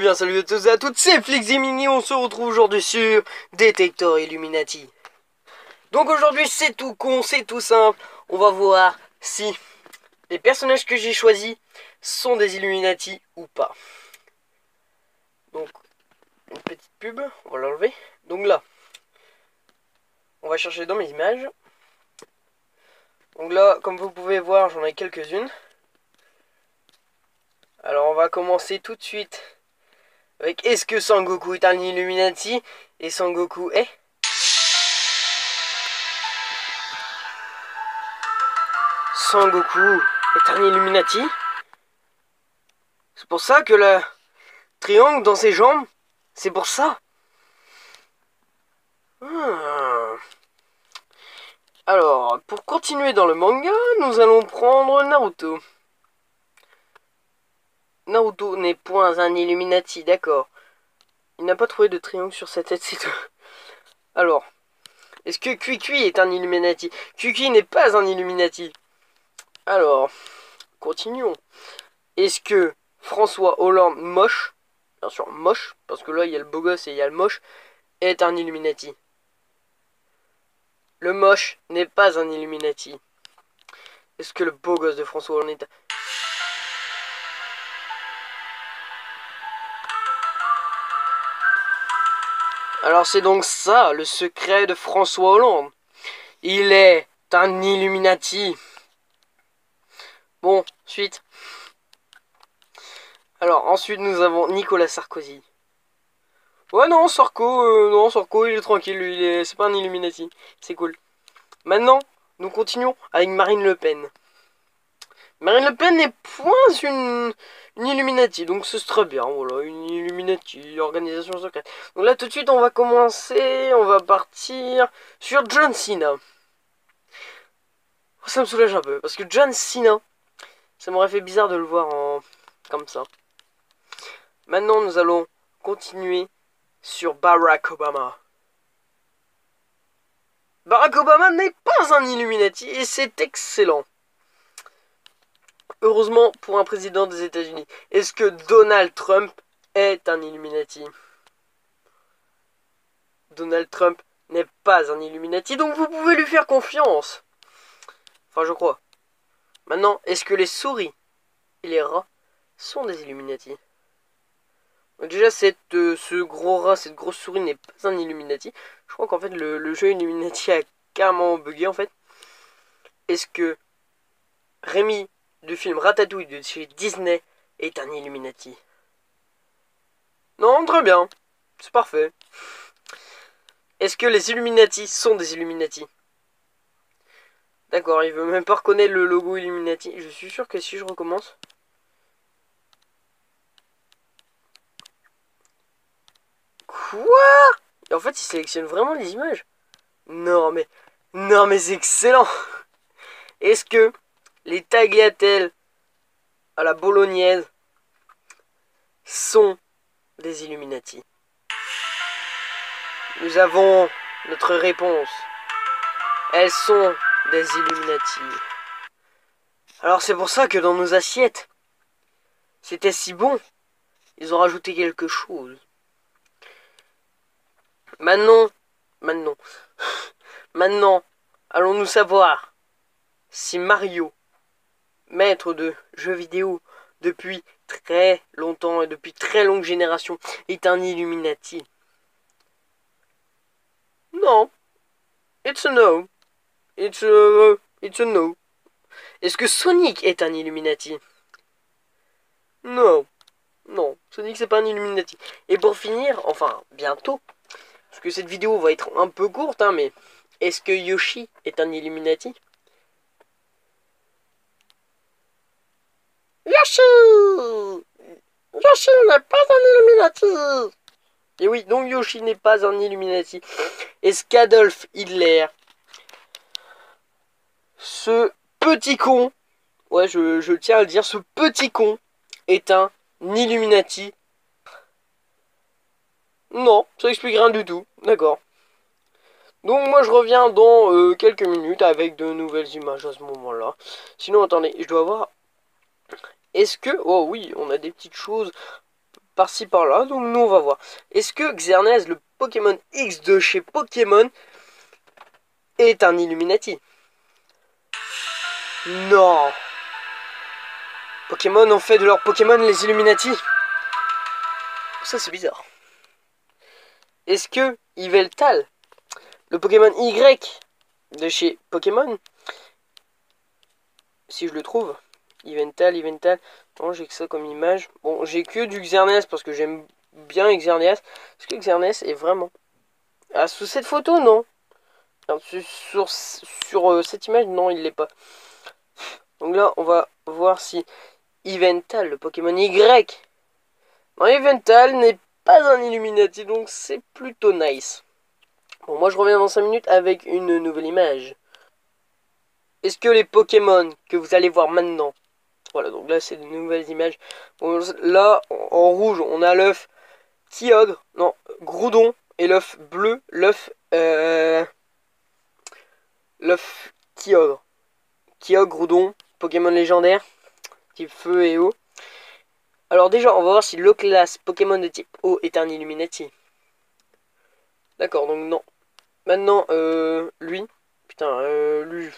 bien salut à tous et à toutes, c'est Fliximini, on se retrouve aujourd'hui sur Détecteur Illuminati. Donc aujourd'hui c'est tout con, c'est tout simple, on va voir si les personnages que j'ai choisis sont des Illuminati ou pas. Donc, une petite pub, on va l'enlever. Donc là, on va chercher dans mes images. Donc là, comme vous pouvez voir, j'en ai quelques-unes. Alors on va commencer tout de suite avec est-ce que Sangoku est un Illuminati et Sangoku est? Sangoku est un Illuminati? C'est pour ça que le triangle dans ses jambes, c'est pour ça ah. Alors, pour continuer dans le manga, nous allons prendre Naruto. Naruto n'est point un Illuminati, d'accord. Il n'a pas trouvé de triangle sur sa tête, c'est tout. Alors, est-ce que Kukui est un Illuminati? Kukui n'est pas un Illuminati. Alors, continuons. Est-ce que François Hollande moche, bien sûr moche, parce que là il y a le beau gosse et il y a le moche, est un Illuminati? Le moche n'est pas un Illuminati. Est-ce que le beau gosse de François Hollande est Alors c'est donc ça le secret de François Hollande. Il est un Illuminati. Bon, suite. Alors ensuite nous avons Nicolas Sarkozy. Ouais non, Sarko, euh, non, Sarko il est tranquille, lui, il est... c'est pas un Illuminati. C'est cool. Maintenant, nous continuons avec Marine Le Pen. Marine Le Pen n'est point une, une Illuminati, donc ce serait bien, voilà, une Illuminati, organisation secrète. Donc là tout de suite on va commencer, on va partir sur John Cena. Ça me soulage un peu, parce que John Cena, ça m'aurait fait bizarre de le voir en comme ça. Maintenant nous allons continuer sur Barack Obama. Barack Obama n'est pas un Illuminati et c'est excellent. Heureusement pour un président des États-Unis. Est-ce que Donald Trump est un Illuminati? Donald Trump n'est pas un Illuminati, donc vous pouvez lui faire confiance. Enfin, je crois. Maintenant, est-ce que les souris et les rats sont des Illuminati? Déjà, euh, ce gros rat, cette grosse souris n'est pas un Illuminati. Je crois qu'en fait, le, le, jeu Illuminati a carrément bugué, en fait. Est-ce que Rémi du film Ratatouille de chez Disney est un Illuminati. Non, très bien. C'est parfait. Est-ce que les Illuminati sont des Illuminati? D'accord, il veut même pas reconnaître le logo Illuminati. Je suis sûr que si je recommence... Quoi? En fait, il sélectionne vraiment les images. Non, mais... Non, mais c'est excellent Est-ce que les tagliatelles à la bolognaise sont des Illuminati. Nous avons notre réponse. Elles sont des Illuminati. Alors c'est pour ça que dans nos assiettes, c'était si bon. Ils ont rajouté quelque chose. Maintenant, maintenant, maintenant, allons-nous savoir si Mario maître de jeux vidéo depuis très longtemps et depuis très longue génération est un Illuminati. Non. It's a no. It's a, it's a no. Est-ce que Sonic est un Illuminati? Non. Non, Sonic c'est pas un Illuminati. Et pour finir, enfin bientôt, parce que cette vidéo va être un peu courte, hein, mais est-ce que Yoshi est un Illuminati? Yoshi Yoshi n'est pas un Illuminati Et oui, donc Yoshi n'est pas un Illuminati. Est-ce qu'Adolf Hitler, ce petit con, ouais, je, je tiens à le dire, ce petit con est un Illuminati Non, ça explique rien du tout. D'accord. Donc moi je reviens dans euh, quelques minutes avec de nouvelles images à ce moment-là. Sinon attendez, je dois avoir est-ce que... Oh oui, on a des petites choses par-ci par-là. Donc nous on va voir. Est-ce que Xerneas, le Pokémon X de chez Pokémon, est un Illuminati? Non Pokémon ont fait de leurs Pokémon les Illuminati Ça c'est bizarre. Est-ce que Yveltal, le Pokémon Y de chez Pokémon, si je le trouve, Yveltal, Yveltal, non j'ai que ça comme image. Bon, j'ai que du Xerneas parce que j'aime bien Xerneas. Est-ce que Xerneas est vraiment... Ah, sous cette photo, non. sur, euh, cette image, non, il l'est pas. Donc là, on va voir si Yveltal, le Pokémon Y. Non, Yveltal n'est pas un Illuminati, donc c'est plutôt nice. Bon, moi je reviens dans 5 minutes avec une nouvelle image. Est-ce que les Pokémon que vous allez voir maintenant, voilà, donc là c'est de nouvelles images. là, en rouge, on a l'œuf Kyogre, non, Groudon, et l'œuf bleu, l'œuf, euh, l'œuf Kyogre. Kyogre, Groudon, Pokémon légendaire, type feu et eau. Alors déjà, on va voir si le classe Pokémon de type eau est un Illuminati. D'accord, donc non. Maintenant, euh, lui, putain, euh, lui,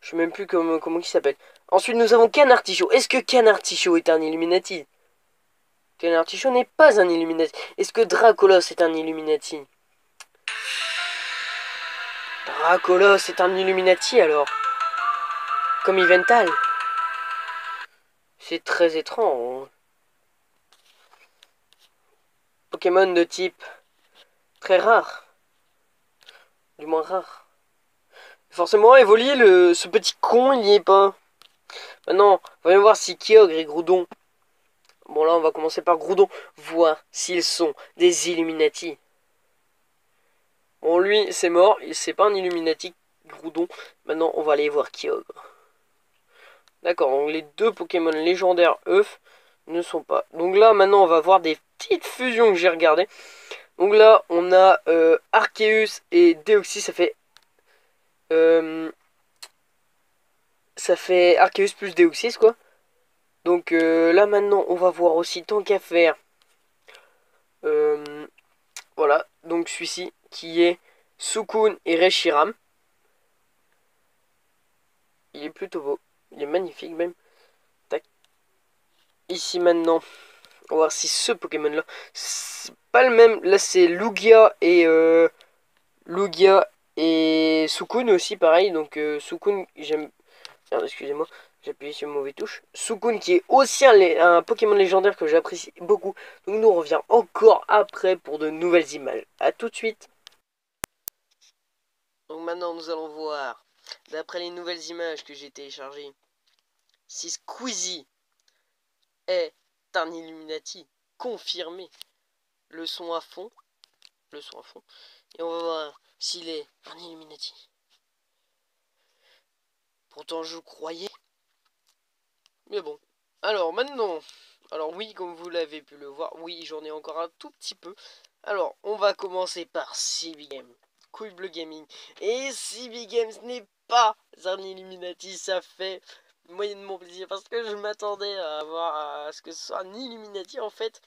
je sais même plus comment, comment il s'appelle. Ensuite, nous avons Canartichaud. Est-ce que Canartichaud est un Illuminati? Canartichaud n'est pas un Illuminati. Est-ce que Dracolos est un Illuminati? Dracolos est un Illuminati alors? Comme Ivental? C'est très étrange. Pokémon de type très rare. Du moins rare. Forcément, Evoli, le, ce petit con, il n'y est pas. Maintenant, voyons voir si Kyogre et Groudon. Bon, là, on va commencer par Groudon. Voir s'ils sont des Illuminati. Bon, lui, c'est mort. C'est pas un Illuminati, Groudon. Maintenant, on va aller voir Kyogre. D'accord, donc les deux Pokémon légendaires, eux, ne sont pas. Donc là, maintenant, on va voir des petites fusions que j'ai regardées. Donc là, on a euh, Arceus et Deoxys. Ça fait euh, ça fait Arceus plus Deoxys quoi. Donc euh, là maintenant on va voir aussi tant qu'à faire. Euh, voilà, donc celui-ci qui est Sukun et Reshiram. Il est plutôt beau, il est magnifique même. Tac. Ici maintenant, on va voir si ce Pokémon là, c'est pas le même. Là c'est Lugia et Lugia et Sukun aussi, pareil. Donc, euh, Sukun, j'aime. Excusez-moi, j'ai appuyé sur une mauvaise touche. Sukun, qui est aussi un, Pokémon légendaire que j'apprécie beaucoup. Donc, nous revient encore après pour de nouvelles images. A tout de suite. Donc, maintenant, nous allons voir, d'après les nouvelles images que j'ai téléchargées, si Squeezie est un Illuminati confirmé. Le son à fond. Le son à fond. Et on va voir s'il est un Illuminati. Pourtant, je croyais. Mais bon. Alors, maintenant. Alors, oui, comme vous l'avez pu le voir. Oui, j'en ai encore un tout petit peu. Alors, on va commencer par CB Games. Couille Bleu Gaming. Et CB Games n'est pas un Illuminati. Ça fait moyennement plaisir. Parce que je m'attendais à avoir à ce que ce soit un Illuminati, en fait.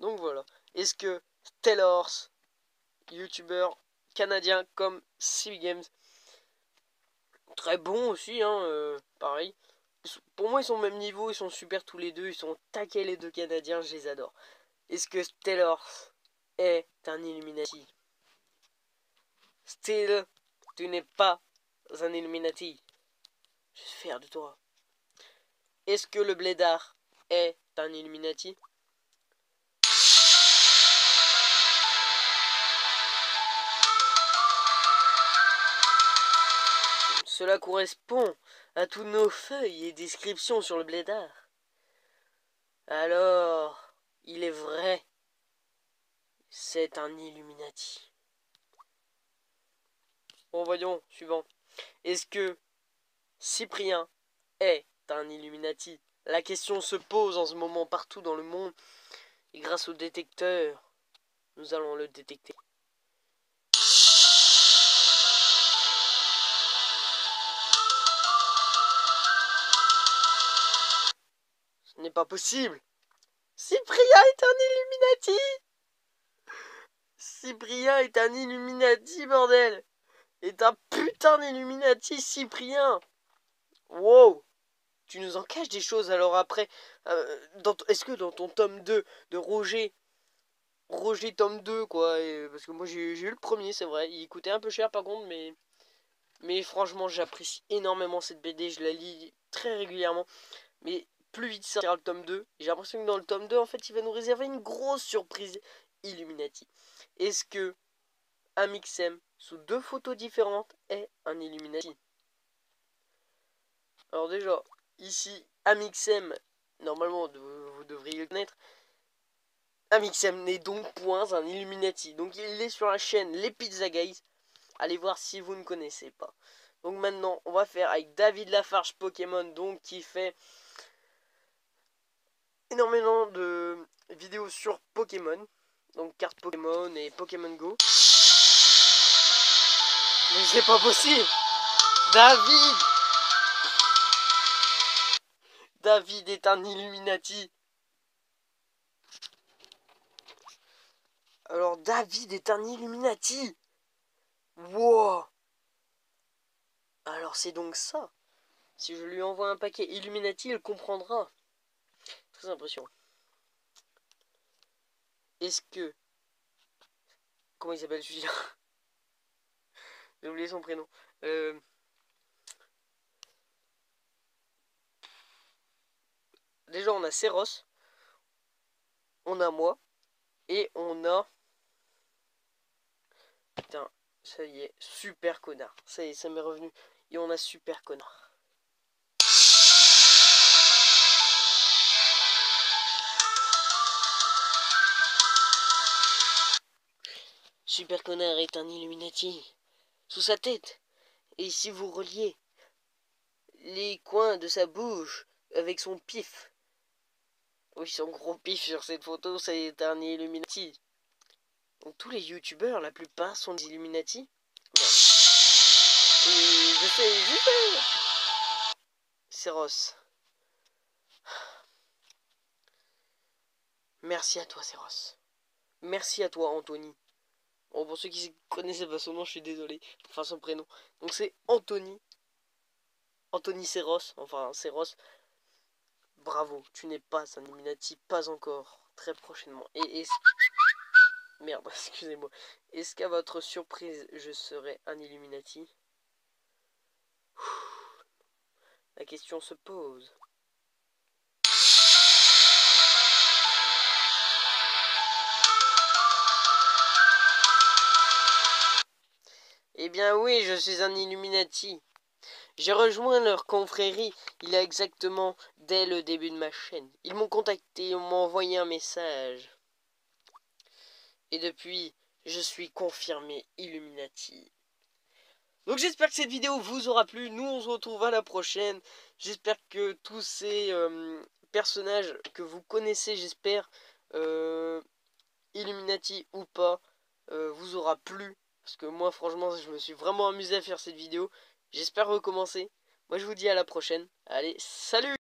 Donc, voilà. Est-ce que Taylor, YouTuber canadiens comme CB Games. Très bon aussi, hein, euh, pareil. Pour moi, ils sont au même niveau, ils sont super tous les deux, ils sont taqués les deux Canadiens, je les adore. Est-ce que Taylor est un Illuminati? Still, tu n'es pas un Illuminati. Je suis fier de toi. Est-ce que le Blédard est un Illuminati? Cela correspond à tous nos feuilles et descriptions sur le blédard. Alors, il est vrai, c'est un Illuminati. Bon, voyons, suivant. Est-ce que Cyprien est un Illuminati? La question se pose en ce moment partout dans le monde. Et grâce au détecteur, nous allons le détecter. Pas possible. Cyprien est un Illuminati Cyprien est un Illuminati, bordel Est un putain d'Illuminati, Cyprien Wow Tu nous en caches des choses alors après. Euh, est-ce que dans ton tome 2 de Roger, Roger tome 2 quoi, parce que moi j'ai eu le premier c'est vrai, il coûtait un peu cher par contre mais... Mais franchement j'apprécie énormément cette BD, je la lis très régulièrement. Mais plus vite sortira le tome 2. J'ai l'impression que dans le tome 2 en fait il va nous réserver une grosse surprise Illuminati. Est-ce que Amixem sous deux photos différentes est un Illuminati? Alors déjà, ici, Amixem, normalement vous devriez le connaître, Amixem n'est donc point un Illuminati. Donc il est sur la chaîne Les Pizza. Allez voir si vous ne connaissez pas. Donc maintenant, on va faire avec David Lafarge Pokémon, donc qui fait énormément de vidéos sur Pokémon. Donc cartes Pokémon et Pokémon Go. Mais c'est pas possible David David est un Illuminati. Alors David est un Illuminati. Wow. Alors c'est donc ça. Si je lui envoie un paquet Illuminati, il comprendra. Très impressionnant. Est-ce que... Comment il s'appelle celui-là? J'ai oublié son prénom. Euh... Déjà, on a Ceros. On a moi. Et on a... Putain, ça y est, super connard. Ça y est, ça m'est revenu. Et on a super connard. Super connard est un Illuminati. Sous sa tête. Et si vous reliez les coins de sa bouche avec son pif, oui, son gros pif sur cette photo, c'est un Illuminati. Donc tous les youtubeurs, la plupart sont des Illuminati. je sais, je sais. C'est Ross. Merci à toi, Ross. Merci à toi, Anthony. Bon, pour ceux qui connaissaient pas son nom, je suis désolé. Enfin, son prénom. Donc, c'est Anthony. Anthony Serros. Enfin, Serros. Bravo, tu n'es pas un Illuminati, pas encore. Très prochainement. Et est-ce... Merde, excusez-moi. Est-ce qu'à votre surprise, je serai un Illuminati? La question se pose. Eh bien oui, je suis un Illuminati. J'ai rejoint leur confrérie il y a exactement dès le début de ma chaîne. Ils m'ont contacté, m'ont envoyé un message. Et depuis, je suis confirmé Illuminati. Donc j'espère que cette vidéo vous aura plu. Nous on se retrouve à la prochaine. J'espère que tous ces euh, personnages que vous connaissez, j'espère, euh, Illuminati ou pas, euh, vous aura plu. Parce que moi franchement je me suis vraiment amusé à faire cette vidéo. J'espère recommencer. Moi je vous dis à la prochaine. Allez, salut